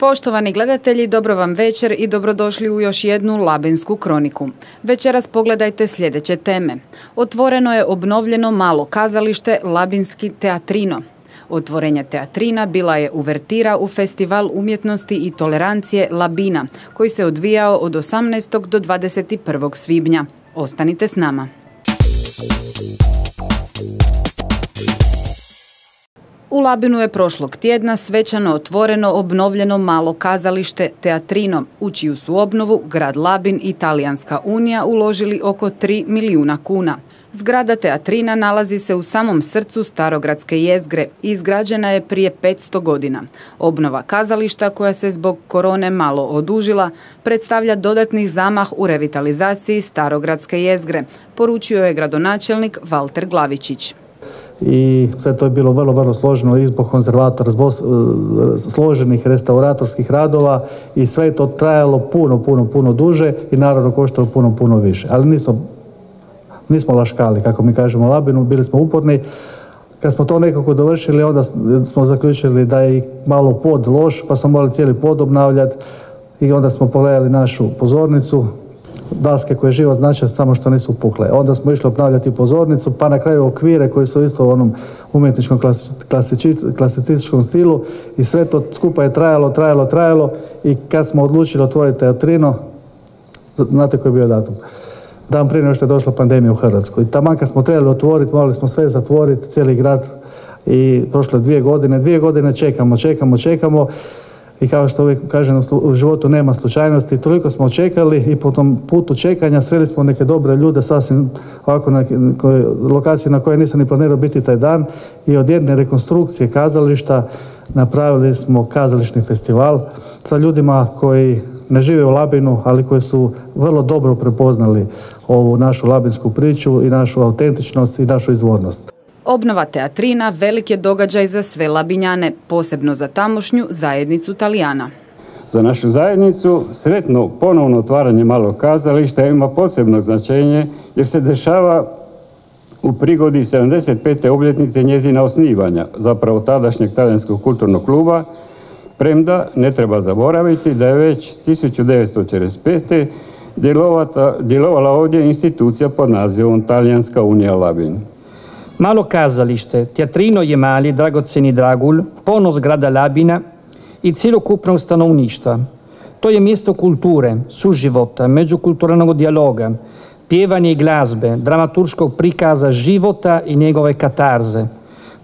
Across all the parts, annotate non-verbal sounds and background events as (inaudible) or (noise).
Poštovani gledatelji, dobro vam večer i dobrodošli u još jednu Labinsku kroniku. Večeras pogledajte sljedeće teme. Otvoreno je obnovljeno malo kazalište Labinski teatrino. Otvorenje teatrina bila je uvertira u Festival umjetnosti i tolerancije Labina, koji se odvijao od 18. do 21. svibnja. Ostanite s nama. U Labinu je prošlog tjedna svečano otvoreno obnovljeno malo kazalište Teatrino, u čiju su obnovu grad Labin i Talijanska unija uložili oko 3 milijuna kuna. Zgrada Teatrina nalazi se u samom srcu Starogradske jezgre i izgrađena je prije 500 godina. Obnova kazališta koja se zbog korone malo odužila predstavlja dodatni zamah u revitalizaciji Starogradske jezgre, poručio je gradonačelnik Valter Glavičić i sve to je bilo vrlo, vrlo složeno i zbog konzervatora, zbog e, složenih restauratorskih radova i sve je to trajalo puno, puno, puno duže i naravno koštalo puno, puno više. Ali nismo, nismo laškali, kako mi kažemo Labinu, bili smo uporni. Kad smo to nekako dovršili, onda smo zaključili da je malo pod loš, pa smo morali cijeli pod obnavljati i onda smo pogledali našu pozornicu, daske koje živo znače samo što nisu pukle. Onda smo išli obnavljati pozornicu, pa na kraju okvire koji su isto u onom umjetničkom klasicističkom stilu i sve to skupa je trajalo, trajalo, trajalo i kad smo odlučili otvoriti teatrino, znate koji je bio datum? Dan prije nego što je došla pandemija u Hrvatskoj. I taman kad smo trebali otvoriti, morali smo sve zatvoriti, cijeli grad i prošle dvije godine, dvije godine čekamo, čekamo, čekamo. I kao što uvijek kažem u životu nema slučajnosti, toliko smo čekali i po tom putu čekanja sreli smo neke dobre ljude sasvim ovako na lokaciji na kojoj nisam ni planirao biti taj dan. I od jedne rekonstrukcije kazališta napravili smo kazališni festival sa ljudima koji ne žive u Labinu, ali koji su vrlo dobro prepoznali ovu našu labinsku priču i našu autentičnost i našu izvornost. Obnova teatrina velik je događaj za sve Labinjane, posebno za tamošnju zajednicu Talijana. Za našu zajednicu sretno ponovno otvaranje malog kazališta ima posebno značenje jer se dešava u prigodi 75. obljetnice njezina osnivanja, zapravo tadašnjeg talijanskog kulturnog kluba, premda ne treba zaboraviti da je već 1945. djelovala ovdje institucija pod nazivom Talijanska unija Labin. Malo kazalište, teatrino je mali, dragoceni dragulj, ponos grada Labina i cjelokupnog stanovništva. To je mjesto kulture, suživota, međukulturalnog dijaloga, pjevanje i glazbe, dramaturškog prikaza života i njegove katarze,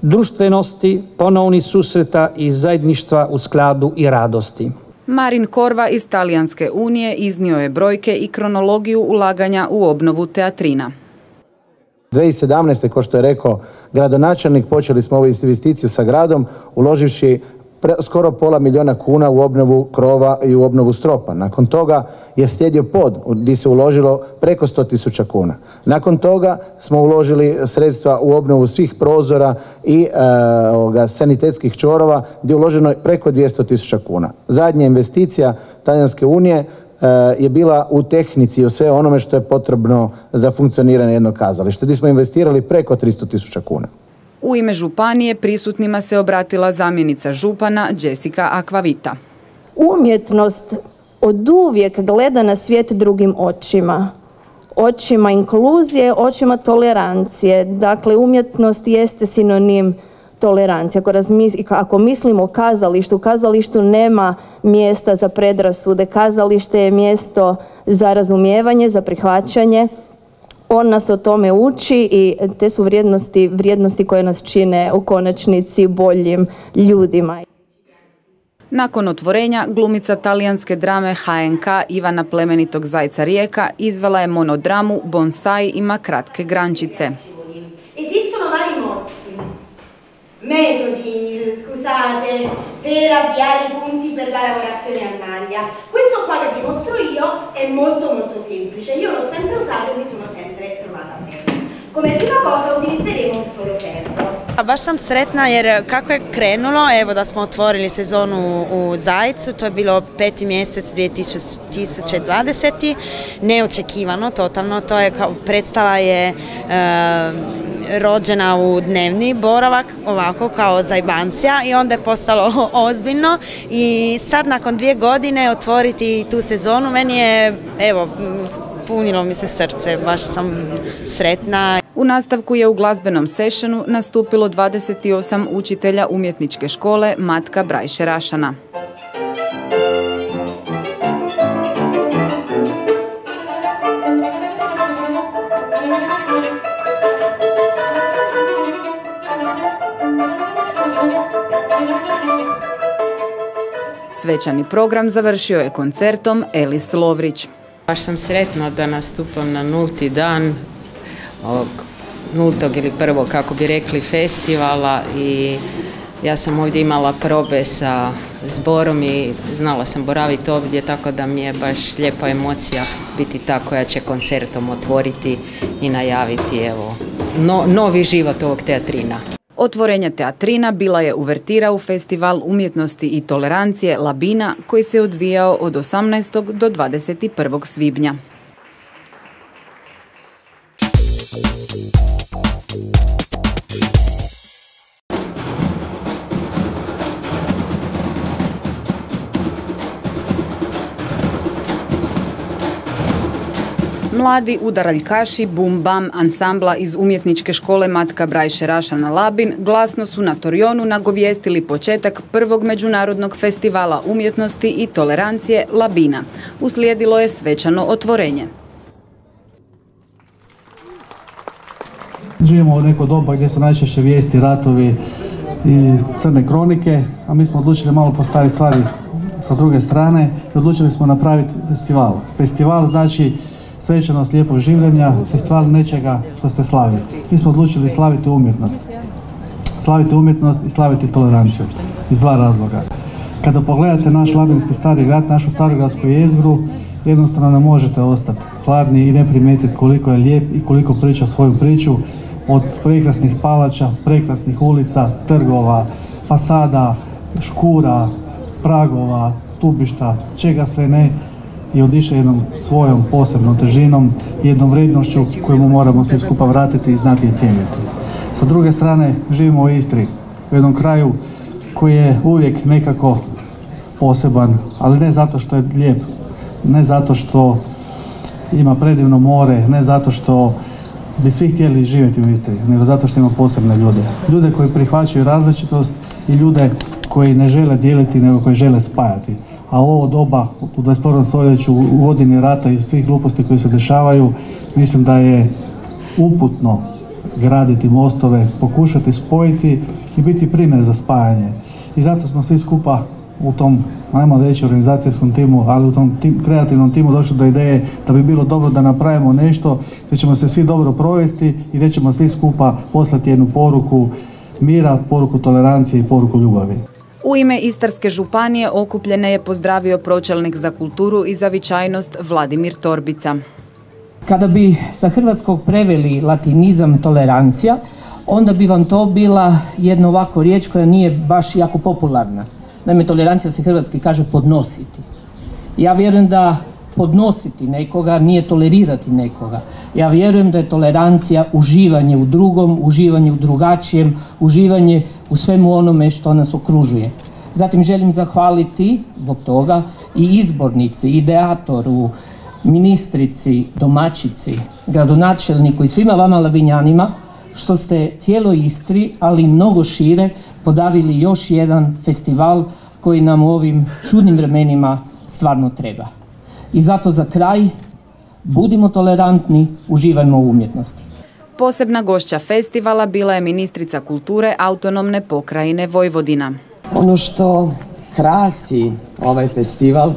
društvenosti, ponovni susreta i zajedništva u skladu i radosti. Marin Korva iz Talijanske unije iznio je brojke i kronologiju ulaganja u obnovu teatrina. 2017. kao što je rekao gradonačelnik, počeli smo ovu investiciju sa gradom uloživši skoro pola milijuna kuna u obnovu krova i u obnovu stropa. Nakon toga je slijedio pod gdje se uložilo preko 100 tisuća kuna. Nakon toga smo uložili sredstva u obnovu svih prozora i e, sanitetskih čorova gdje je uloženo preko 200 tisuća kuna. Zadnja investicija Talijanske unije E, je bila u tehnici u sve onome što je potrebno za funkcioniranje jednog kazališta, gdje smo investirali preko 300 tisuća kuna. U ime Županije prisutnima se obratila zamjenica Župana Jessica Akvavita. Umjetnost od uvijek gleda na svijet drugim očima. Očima inkluzije, očima tolerancije. Dakle, umjetnost jeste sinonim tolerancije. Ako, ako mislimo o kazalištu, u kazalištu nema mjesta za predrasude. Kazalište je mjesto za razumijevanje, za prihvaćanje. On nas o tome uči i te su vrijednosti, vrijednosti koje nas čine u konačnici boljim ljudima. Nakon otvorenja, glumica talijanske drame HNK Ivana Plemenitog Zajca Rijeka izvela je monodramu Bonsai ima kratke grančice. metodi, scusate, per avviare i punti per la lavorazione a maglia. Questo qua che vi mostro io è molto molto semplice, io l'ho sempre usato e mi sono sempre trovata bene. Come prima cosa utilizzeremo un solo ferro. Baš sam sretna jer kako je krenulo, evo da smo otvorili sezonu u Zajcu, to je bilo peti mjesec 2020. Neočekivano, totalno, to je kao predstava je rođena u dnevni boravak, ovako kao zajbancija i onda je postalo (laughs) ozbiljno i sad nakon dvije godine otvoriti tu sezonu, meni je, evo, punilo mi se srce, baš sam sretna. U nastavku je u glazbenom sessionu nastupilo 28 učitelja umjetničke škole Matka Brajše Rašana. Svečani program završio je koncertom Elis Lovrić. Baš sam sretna da nastupam na nulti dan ovog nultog ili prvo kako bi rekli festivala i ja sam ovdje imala probe sa zborom i znala sam boraviti ovdje tako da mi je baš lijepa emocija biti ta koja će koncertom otvoriti i najaviti evo novi život ovog teatrina. Otvorenje teatrina bila je uvertira u festival umjetnosti i tolerancije Labina koji se odvijao od 18. do 21. svibnja. Mladi udaraljkaši Bum Bam ansambla iz umjetničke škole Matka Brajše Rašana Labin glasno su na Torjonu nagovijestili početak prvog međunarodnog festivala umjetnosti i tolerancije Labina. Uslijedilo je svečano otvorenje. Živimo u neko doba gdje su najčešće vijesti, ratovi i crne kronike, a mi smo odlučili malo postaviti stvari sa druge strane i odlučili smo napraviti festival. Festival znači svečanost lijepog življenja, festival nečega što se slavi. Mi smo odlučili slaviti umjetnost. Slaviti umjetnost i slaviti toleranciju. Iz dva razloga. Kada pogledate naš labinski stari grad, našu starogradsku jezgru, jednostavno ne možete ostati hladni i ne primijetiti koliko je lijep i koliko priča svoju priču od prekrasnih palača, prekrasnih ulica, trgova, fasada, škura, pragova, stubišta, čega sve ne, i odiše jednom svojom posebnom težinom i jednom vrednošću koju mu moramo svi skupa vratiti i znati i cijeniti. Sa druge strane, živimo u Istri, u jednom kraju koji je uvijek nekako poseban, ali ne zato što je lijep, ne zato što ima predivno more, ne zato što bi svi htjeli živjeti u Istri, nego zato što ima posebne ljude. Ljude koji prihvaćaju različitost i ljude koji ne žele dijeliti, nego koji žele spajati a ovo doba u 21. stoljeću u godini rata i svih gluposti koji se dešavaju, mislim da je uputno graditi mostove, pokušati spojiti i biti primjer za spajanje. I zato smo svi skupa u tom, najmo reći, organizacijskom timu, ali u tom tim, kreativnom timu došli do ideje da bi bilo dobro da napravimo nešto gdje ćemo se svi dobro provesti i gdje ćemo svi skupa poslati jednu poruku mira, poruku tolerancije i poruku ljubavi. U ime Istarske županije okupljene je pozdravio pročelnik za kulturu i zavičajnost Vladimir Torbica. Kada bi sa hrvatskog preveli latinizam tolerancija, onda bi vam to bila jedna ovako riječ koja nije baš jako popularna. Naime, tolerancija se hrvatski kaže podnositi. Ja vjerujem da podnositi nekoga nije tolerirati nekoga. Ja vjerujem da je tolerancija uživanje u drugom, uživanje u drugačijem, uživanje u svemu onome što nas okružuje. Zatim želim zahvaliti zbog toga i izbornici, ideatoru, ministrici, domaćici, gradonačelniku i svima vama lavinjanima što ste cijeloj Istri, ali i mnogo šire, podarili još jedan festival koji nam u ovim čudnim vremenima stvarno treba. I zato za kraj, budimo tolerantni, uživajmo u umjetnosti. Posebna gošća festivala bila je ministrica kulture autonomne pokrajine Vojvodina. Ono što krasi ovaj festival,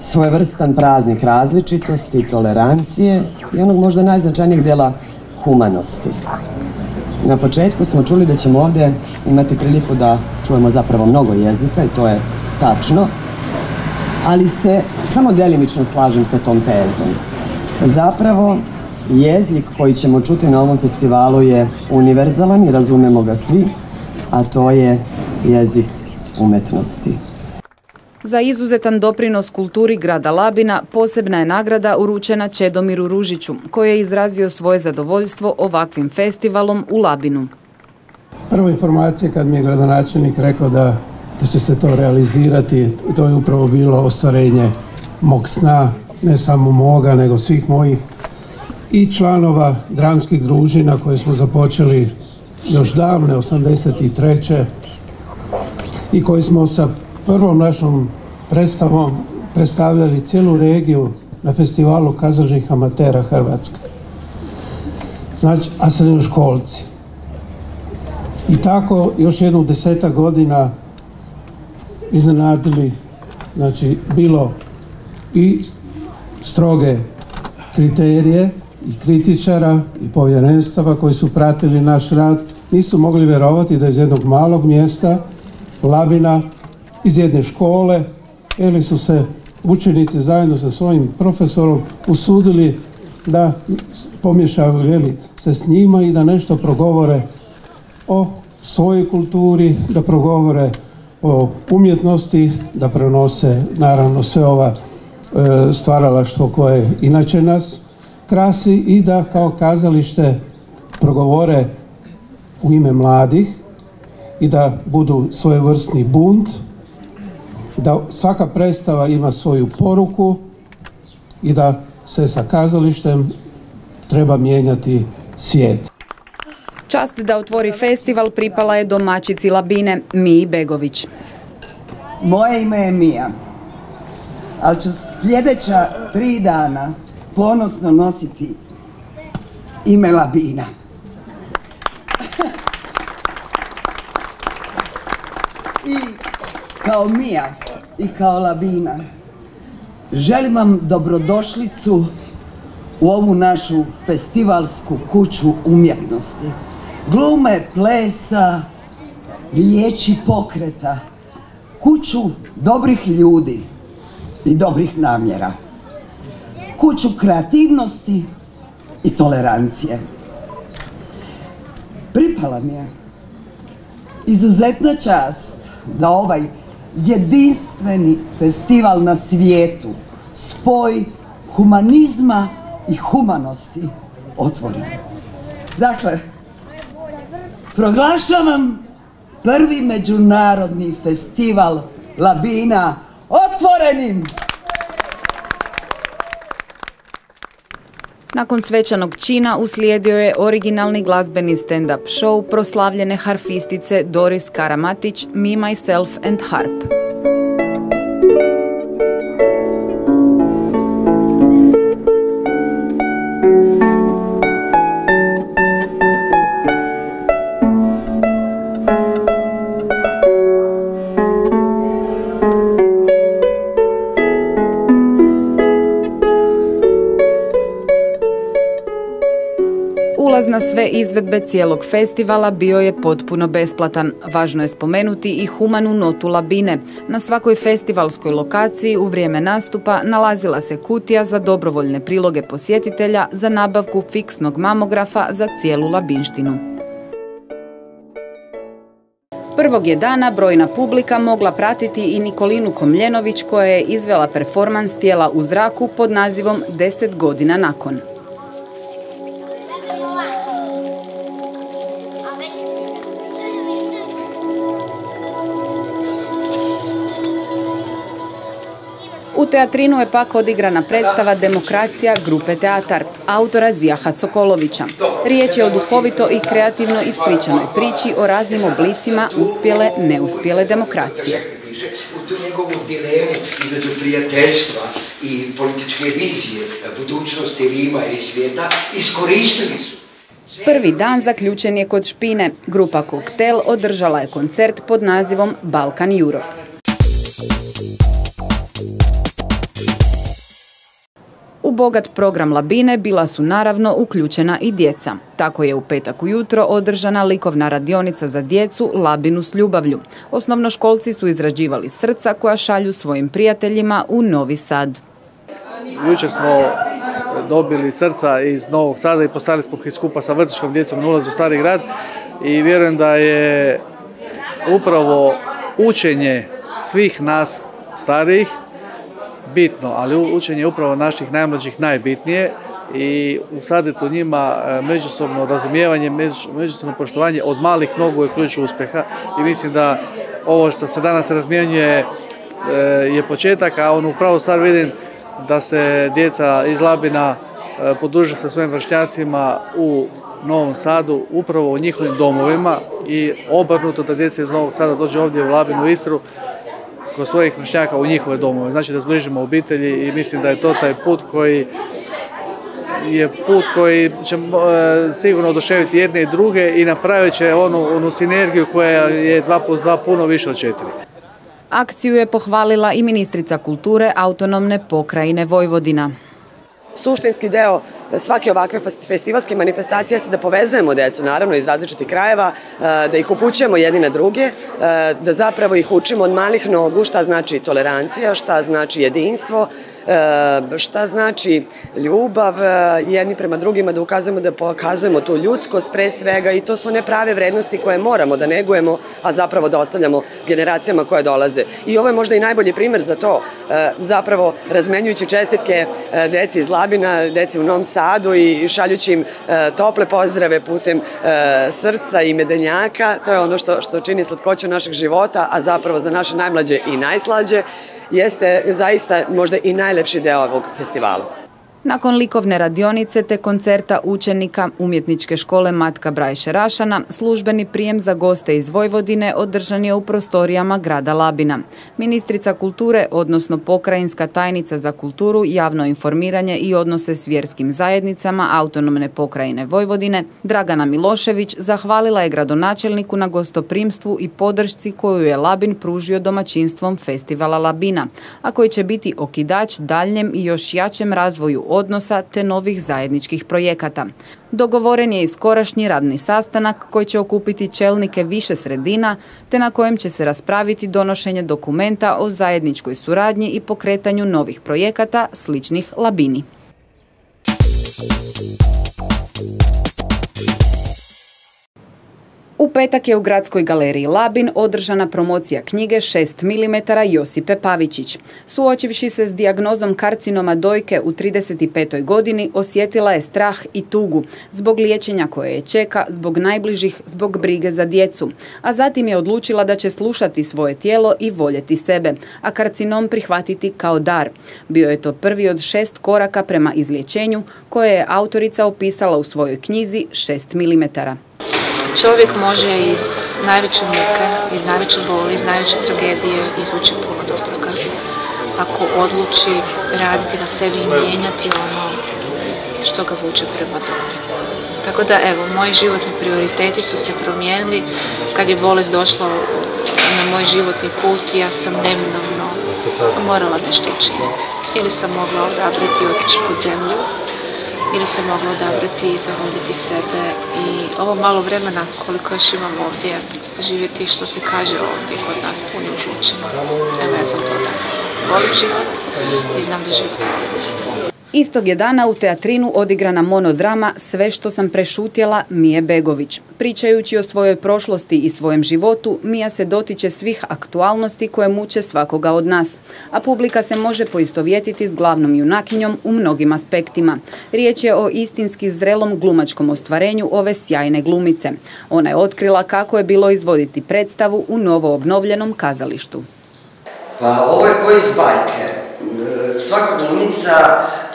svojevrstan praznik različitosti, tolerancije i onog možda najznačajnijeg dela humanosti. Na početku smo čuli da ćemo ovdje imati priliku da čujemo zapravo mnogo jezika i to je tačno, ali se samo delimično slažem sa tom tezom. Zapravo, Jezik koji ćemo čuti na ovom festivalu je univerzalan i razumemo ga svi, a to je jezik umetnosti. Za izuzetan doprinos kulturi grada Labina posebna je nagrada uručena Čedomiru Ružiću, koji je izrazio svoje zadovoljstvo ovakvim festivalom u Labinu. Prva informacija kad mi je gradonačelnik rekao da, da će se to realizirati, to je upravo bilo ostvarenje mog sna, ne samo moga, nego svih mojih i članova dramskih družina koje smo započeli još davne, 83. i koji smo sa prvom našom predstavom predstavljali cijelu regiju na festivalu kazališnih amatera Hrvatske. Znači, a školci. I tako još jednu deseta godina iznenadili, znači bilo i stroge kriterije i kritičara i povjerenstava koji su pratili naš rad nisu mogli vjerovati da iz jednog malog mjesta Labina iz jedne škole ili su se učenici zajedno sa svojim profesorom usudili da pomješaju se s njima i da nešto progovore o svojoj kulturi, da progovore o umjetnosti, da prenose naravno sve ova e, stvaralaštvo koje inače nas krasi i da kao kazalište progovore u ime mladih i da budu svojevrsni bunt, da svaka predstava ima svoju poruku i da se sa kazalištem treba mijenjati svijet. Čast da otvori festival pripala je domaćici Labine Miji Begović. Moje ime je Mija, ali ću sljedeća tri dana ponosno nositi ime Labina. I kao Mija i kao Labina želim vam dobrodošlicu u ovu našu festivalsku kuću umjetnosti. Glume, plesa, riječi pokreta, kuću dobrih ljudi i dobrih namjera kuću kreativnosti i tolerancije. Pripala mi je izuzetna čast da ovaj jedinstveni festival na svijetu spoj humanizma i humanosti otvori. Dakle, proglašavam prvi međunarodni festival Labina otvorenim! Nakon svečanog čina uslijedio je originalni glazbeni stand-up show proslavljene harfistice Doris Karamatić Me, Myself and Harp. Sve izvedbe cijelog festivala bio je potpuno besplatan. Važno je spomenuti i humanu notu labine. Na svakoj festivalskoj lokaciji u vrijeme nastupa nalazila se kutija za dobrovoljne priloge posjetitelja za nabavku fiksnog mamografa za cijelu labinštinu. Prvog je dana brojna publika mogla pratiti i Nikolinu Komljenović koja je izvela performans tijela u zraku pod nazivom 10 godina nakon. Teatrinu je pak odigrana predstava Demokracija grupe Teatar, autora Zijaha Sokolovića. Riječ je o duhovito i kreativno ispričanoj priči o raznim oblicima uspjele, neuspjele demokracije. U tu njegovu dilemu između prijateljstva i političke vizije budućnosti Rima i svijeta iskoristili su Prvi dan zaključen je kod Špine. Grupa Koktel održala je koncert pod nazivom Balkan Europe. Bogat program Labine bila su naravno uključena i djeca. Tako je u petak ujutro održana likovna radionica za djecu Labinu s ljubavlju. Osnovnoškolci su izrađivali srca koja šalju svojim prijateljima u Novi Sad. Jučer smo dobili srca iz Novog Sada i postali smo skupa sa vrtičkom djecom na ulazu u Stari grad i vjerujem da je upravo učenje svih nas starijih bitno, ali učenje upravo naših najmlađih najbitnije i usaditi u njima e, međusobno razumijevanje, međusobno poštovanje od malih nogu je ključ uspjeha i mislim da ovo što se danas razmjenjuje e, je početak, a on upravo stvar vidim da se djeca iz Labina e, podruže sa svojim vršnjacima u Novom Sadu, upravo u njihovim domovima i obrnuto da djeca iz Novog Sada dođe ovdje u Labinu Istru kod svojih vršnjaka u njihove domove. Znači da zbližimo obitelji i mislim da je to taj put koji je put koji će e, sigurno oduševiti jedne i druge i napravit će onu, onu sinergiju koja je 2 plus 2 puno više od 4. Akciju je pohvalila i ministrica kulture autonomne pokrajine Vojvodina. Suštinski deo svake ovakve festivalske manifestacije jeste da povezujemo decu, naravno iz različitih krajeva, e, da ih upućujemo jedni na druge, e, da zapravo ih učimo od malih nogu šta znači tolerancija, šta znači jedinstvo, šta znači ljubav e, jedni prema drugima, da ukazujemo da pokazujemo tu ljudskost pre svega i to su one prave vrednosti koje moramo da negujemo, a zapravo da ostavljamo generacijama koje dolaze. I ovo je možda i najbolji primer za to, e, zapravo razmenjujući čestitke deci iz Labina, deci u Novom Sadu i šaljući im tople pozdrave putem srca i medenjaka, to je ono što, što čini slatkoću našeg života, a zapravo za naše najmlađe i najslađe jeste zaista možda i najlepši deo ovog festivala. Nakon likovne radionice te koncerta učenika umjetničke škole Matka Brajše Rašana, službeni prijem za goste iz Vojvodine održan je u prostorijama grada Labina. Ministrica kulture, odnosno pokrajinska tajnica za kulturu, javno informiranje i odnose s vjerskim zajednicama autonomne pokrajine Vojvodine, Dragana Milošević, zahvalila je gradonačelniku na gostoprimstvu i podršci koju je Labin pružio domaćinstvom festivala Labina, a koji će biti okidač daljnjem i još jačem razvoju odnosa te novih zajedničkih projekata. Dogovoren je i skorašnji radni sastanak koji će okupiti čelnike više sredina te na kojem će se raspraviti donošenje dokumenta o zajedničkoj suradnji i pokretanju novih projekata sličnih Labini. U petak je u Gradskoj galeriji Labin održana promocija knjige 6 mm Josipe Pavičić. Suočivši se s dijagnozom karcinoma dojke u 35. godini, osjetila je strah i tugu zbog liječenja koje je čeka, zbog najbližih, zbog brige za djecu. A zatim je odlučila da će slušati svoje tijelo i voljeti sebe, a karcinom prihvatiti kao dar. Bio je to prvi od šest koraka prema izliječenju koje je autorica opisala u svojoj knjizi 6 mm. Čovjek može iz najveće muke, iz najveće boli, iz najveće tragedije izvući puno dobroga. Ako odluči raditi na sebi i mijenjati ono što ga vuče prema dolje. Tako da evo, moji životni prioriteti su se promijenili kad je bolest došla na moj životni put i ja sam neminovno morala nešto učiniti. Ili sam mogla odabrati otići pod zemlju ili se moglo odabrati i zavoljiti sebe i ovo malo vremena koliko još imam ovdje živjeti što se kaže ovdje kod nas puno uključeno. Evo ja sam to da volim život i znam da život volim. Istog je dana u teatrinu odigrana monodrama Sve što sam prešutjela Mije Begović. Pričajući o svojoj prošlosti i svojem životu, Mija se dotiče svih aktualnosti koje muče svakoga od nas, a publika se može poistovjetiti s glavnom junakinjom u mnogim aspektima. Riječ je o istinski zrelom glumačkom ostvarenju ove sjajne glumice. Ona je otkrila kako je bilo izvoditi predstavu u novo obnovljenom kazalištu. Pa ovo je koji iz bajke. Svaka glumica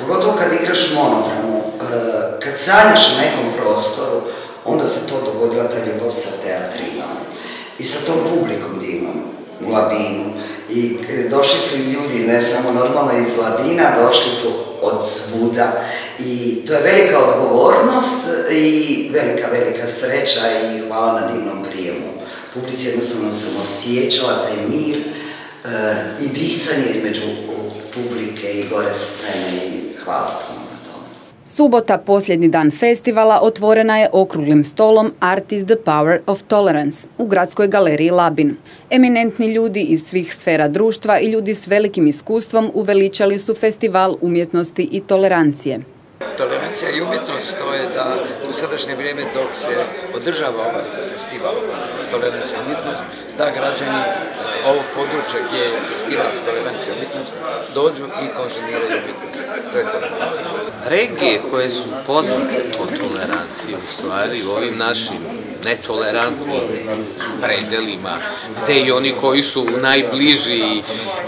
pogotovo kad igraš monodramu, e, kad sanjaš na nekom prostoru, onda se to dogodila ta ljubav sa teatrinom i sa tom publikom divnom u Labinu. I e, došli su i ljudi, ne samo normalno iz Labina, došli su od svuda i to je velika odgovornost i velika, velika sreća i hvala na divnom prijemu. Publici jednostavno sam osjećala taj mir e, i disanje između publike i gore scene i hvala Subota, posljednji dan festivala, otvorena je okruglim stolom Art is the Power of Tolerance u Gradskoj galeriji Labin. Eminentni ljudi iz svih sfera društva i ljudi s velikim iskustvom uveličali su festival umjetnosti i tolerancije. Tolerancija i umjetnost to je da u sadašnje vrijeme dok se održava ovaj festival Tolerancija i umjetnost, da građani ovog područja gdje je festival Tolerancija i umjetnost dođu i konzumiraju umjetnost. To je tolerancija. Regije koje su poznate po toleranciji u stvari u ovim našim netolerantnim predelima, gde i oni koji su najbliži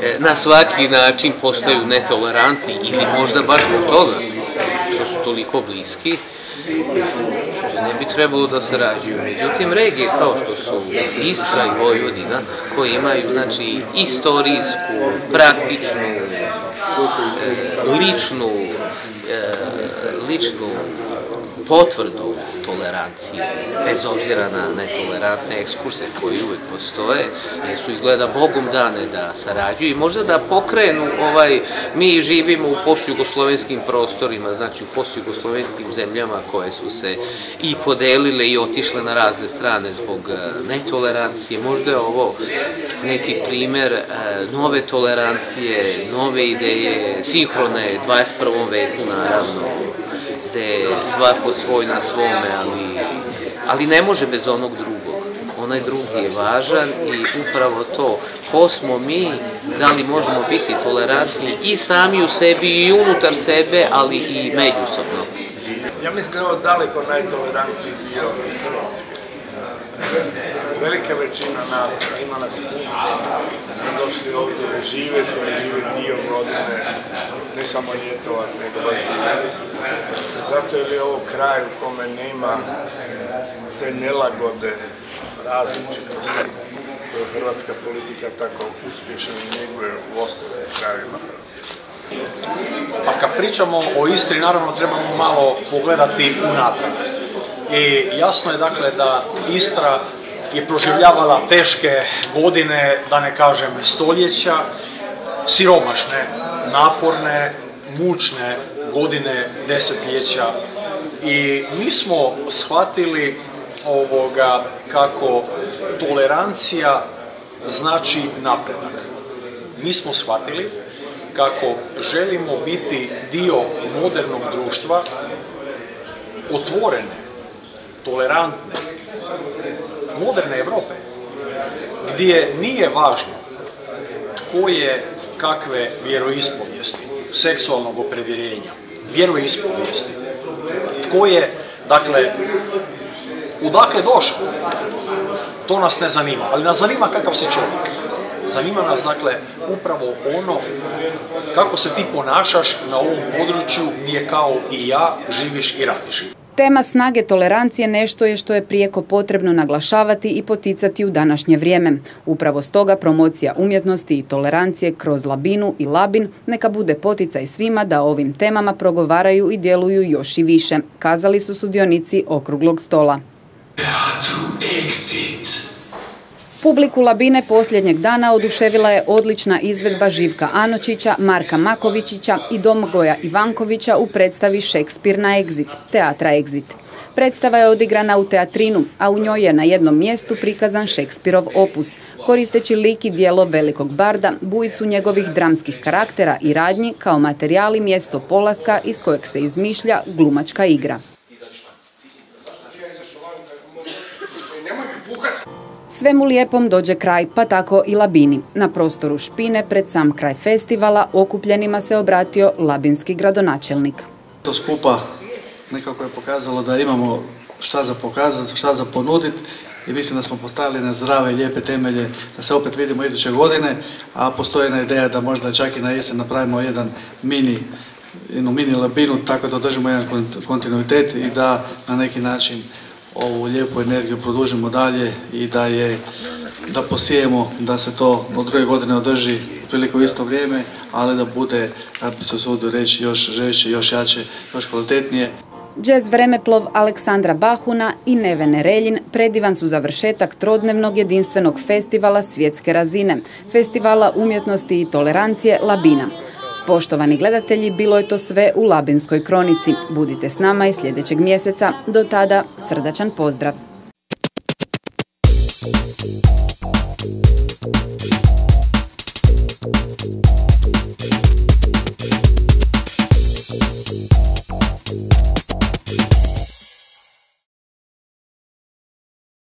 e, na svaki način postaju netolerantni ili možda baš zbog toga toliko bliski, ne bi trebalo da sarađuju. Međutim, regije kao što su Istra i Vojvodina, koji imaju znači istorijsku, praktičnu, e, ličnu, e, ličnu potvrdu tolerancije, bez obzira na netolerantne ekskurse koji uvijek postoje, jer su izgleda Bogom dane da sarađuju i možda da pokrenu ovaj, mi živimo u postjugoslovenskim prostorima, znači u postjugoslovenskim zemljama koje su se i podelile i otišle na razne strane zbog e, netolerancije, možda je ovo neki primer e, nove tolerancije, nove ideje, sinhrone 21. veku naravno, gde svako svoj na svome, ali, ali ne može bez onog drugog. Onaj drugi je važan i upravo to ko smo mi, da li možemo biti tolerantni i sami u sebi i unutar sebe, ali i međusobno. Ja mislim da je ovo daleko najtolerantniji dio Hrvatske. Velika većina nas, ima nas puno, smo došli ovdje živjeti, ne živjeti dio godine, ne samo ljetovati, nego baš. Zato je li ovo kraj u kome nema te nelagode, različitosti, koje hrvatska politika tako uspješno njeguje u ostalim krajevima Hrvatske. Pa kad pričamo o Istri, naravno trebamo malo pogledati unatrag. I jasno je dakle da Istra je proživljavala teške godine, da ne kažem stoljeća, siromašne, naporne, mučne godine, desetljeća. I mi smo shvatili ovoga kako tolerancija znači napredak. Mi smo shvatili kako želimo biti dio modernog društva, otvorene, tolerantne, moderne Europe, gdje nije važno tko je kakve vjeroispovijesti, seksualnog opredjeljenja, vjeroispovijesti, tko je, dakle, udakle došao, to nas ne zanima, ali nas zanima kakav se čovjek. Zanima nas, dakle, upravo ono kako se ti ponašaš na ovom području gdje kao i ja živiš i radiš. Tema snage tolerancije nešto je što je prijeko potrebno naglašavati i poticati u današnje vrijeme. Upravo stoga promocija umjetnosti i tolerancije kroz Labinu i Labin neka bude poticaj svima da ovim temama progovaraju i djeluju još i više, kazali su sudionici okruglog stola. Publiku Labine posljednjeg dana oduševila je odlična izvedba Živka Anočića, Marka Makovičića i Domagoja Ivankovića u predstavi Šekspir na Exit, teatra Exit. Predstava je odigrana u teatrinu, a u njoj je na jednom mjestu prikazan Šekspirov opus, koristeći lik i dijelo velikog barda, bujicu njegovih dramskih karaktera i radnji kao materijal i mjesto polaska iz kojeg se izmišlja glumačka igra. Svemu lijepom dođe kraj, pa tako i Labini. Na prostoru Špine, pred sam kraj festivala, okupljenima se obratio labinski gradonačelnik. To skupa nekako je pokazalo da imamo šta za pokazati, šta za ponuditi i mislim da smo postavili na zdrave i lijepe temelje da se opet vidimo iduće godine, a postoji jedna ideja da možda čak i na jesen napravimo jedan mini jednu mini labinu tako da održimo jedan kontinuitet i da na neki način ovu lijepu energiju produžimo dalje i da je da posijemo da se to od druge godine održi otprilike u isto vrijeme, ali da bude, da bi se usudio reći, još žešće, još jače, još kvalitetnije. Jazz vremeplov Aleksandra Bahuna i Nevene Reljin predivan su završetak trodnevnog jedinstvenog festivala svjetske razine, festivala umjetnosti i tolerancije Labina. Poštovani gledatelji, bilo je to sve u Labinskoj kronici. Budite s nama i sljedećeg mjeseca. Do tada, srdačan pozdrav.